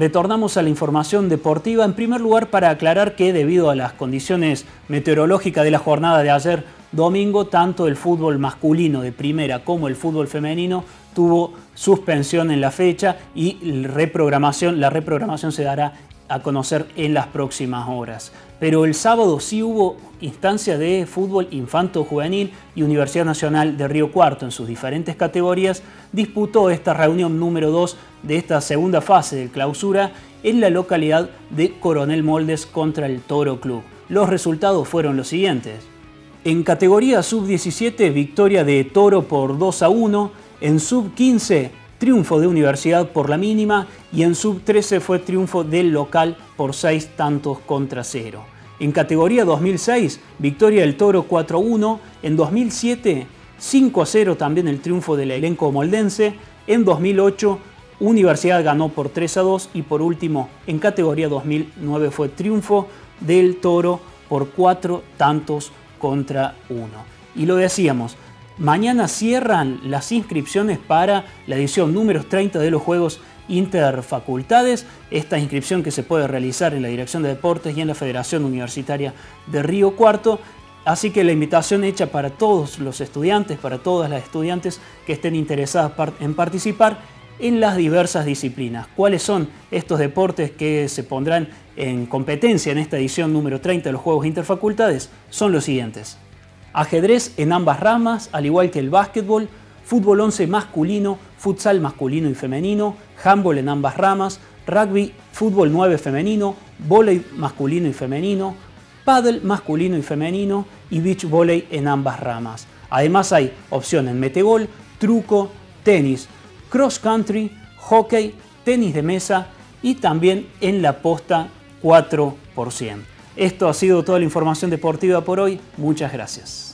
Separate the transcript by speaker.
Speaker 1: Retornamos a la información deportiva, en primer lugar para aclarar que debido a las condiciones meteorológicas de la jornada de ayer domingo, tanto el fútbol masculino de primera como el fútbol femenino tuvo suspensión en la fecha y reprogramación, la reprogramación se dará a conocer en las próximas horas. Pero el sábado sí hubo instancia de fútbol infanto juvenil y Universidad Nacional de Río Cuarto en sus diferentes categorías disputó esta reunión número 2 de esta segunda fase de clausura en la localidad de Coronel Moldes contra el Toro Club. Los resultados fueron los siguientes. En categoría sub-17, victoria de Toro por 2 a 1. En sub-15, triunfo de Universidad por la mínima y en sub-13 fue triunfo del local por 6 tantos contra 0. En categoría 2006, victoria del Toro 4-1. En 2007, 5-0 también el triunfo del elenco moldense. En 2008, Universidad ganó por 3-2 y por último, en categoría 2009 fue triunfo del Toro por 4 tantos contra 1. Y lo decíamos, Mañana cierran las inscripciones para la edición número 30 de los Juegos Interfacultades, esta inscripción que se puede realizar en la Dirección de Deportes y en la Federación Universitaria de Río Cuarto. Así que la invitación hecha para todos los estudiantes, para todas las estudiantes que estén interesadas en participar en las diversas disciplinas. ¿Cuáles son estos deportes que se pondrán en competencia en esta edición número 30 de los Juegos Interfacultades? Son los siguientes ajedrez en ambas ramas, al igual que el básquetbol, fútbol 11 masculino, futsal masculino y femenino, handball en ambas ramas, rugby, fútbol 9 femenino, volei masculino y femenino, paddle masculino y femenino y beach volley en ambas ramas. Además hay opción en metegol, truco, tenis, cross country, hockey, tenis de mesa y también en la posta 4%. Esto ha sido toda la información deportiva por hoy. Muchas gracias.